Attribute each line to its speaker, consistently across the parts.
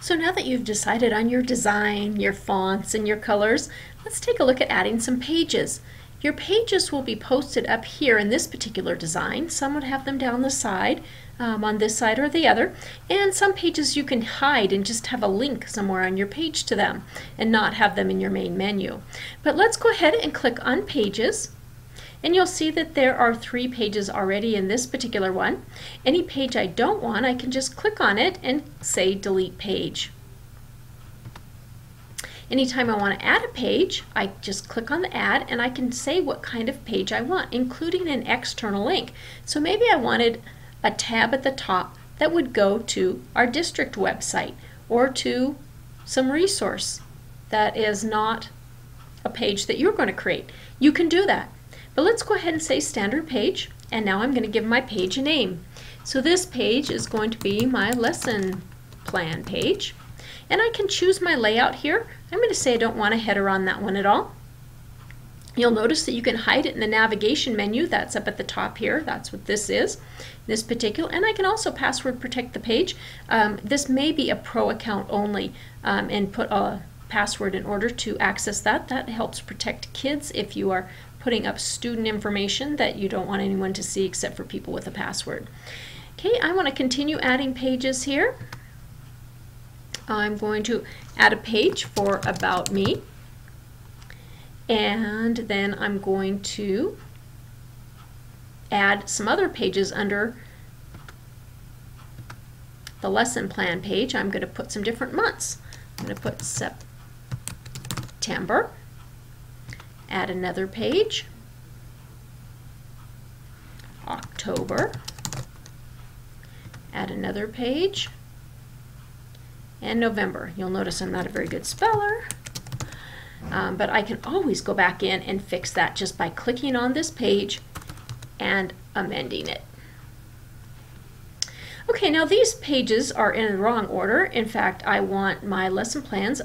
Speaker 1: So now that you've decided on your design, your fonts, and your colors, let's take a look at adding some pages. Your pages will be posted up here in this particular design. Some would have them down the side, um, on this side or the other. And some pages you can hide and just have a link somewhere on your page to them and not have them in your main menu. But let's go ahead and click on Pages. And you'll see that there are three pages already in this particular one. Any page I don't want, I can just click on it and say Delete Page. Anytime I want to add a page, I just click on the add and I can say what kind of page I want, including an external link. So maybe I wanted a tab at the top that would go to our district website or to some resource that is not a page that you're going to create. You can do that. But let's go ahead and say standard page and now I'm going to give my page a name. So this page is going to be my lesson plan page. And I can choose my layout here. I'm going to say I don't want a header on that one at all. You'll notice that you can hide it in the navigation menu. That's up at the top here. That's what this is, this particular. And I can also password protect the page. Um, this may be a pro account only um, and put a password in order to access that. That helps protect kids if you are putting up student information that you don't want anyone to see except for people with a password. Okay, I want to continue adding pages here. I'm going to add a page for About Me. And then I'm going to add some other pages under the lesson plan page. I'm going to put some different months. I'm going to put September. Add another page. October. Add another page and November. You'll notice I'm not a very good speller, um, but I can always go back in and fix that just by clicking on this page and amending it. Okay, now these pages are in the wrong order. In fact, I want my lesson plans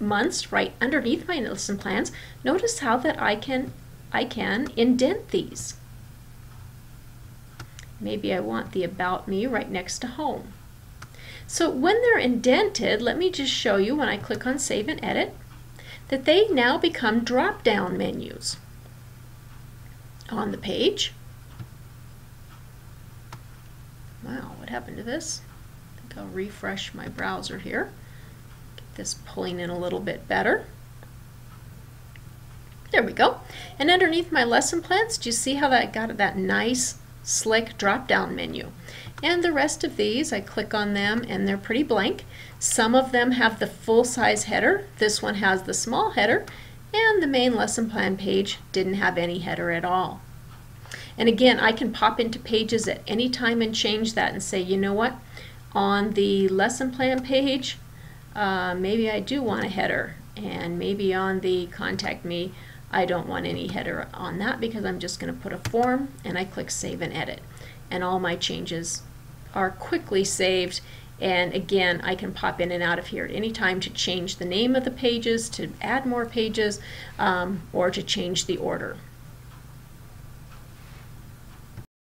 Speaker 1: months right underneath my lesson plans. Notice how that I can I can indent these. Maybe I want the about me right next to home. So when they're indented, let me just show you when I click on Save and Edit, that they now become drop-down menus on the page. Wow, what happened to this? I think I'll refresh my browser here. This pulling in a little bit better. There we go. And underneath my lesson plans, do you see how that got that nice slick drop-down menu. And the rest of these, I click on them and they're pretty blank. Some of them have the full-size header. This one has the small header. And the main lesson plan page didn't have any header at all. And again, I can pop into pages at any time and change that and say, you know what, on the lesson plan page, uh, maybe I do want a header. And maybe on the contact me, I don't want any header on that because I'm just going to put a form and I click Save and Edit. And all my changes are quickly saved and again I can pop in and out of here at any time to change the name of the pages, to add more pages, um, or to change the order.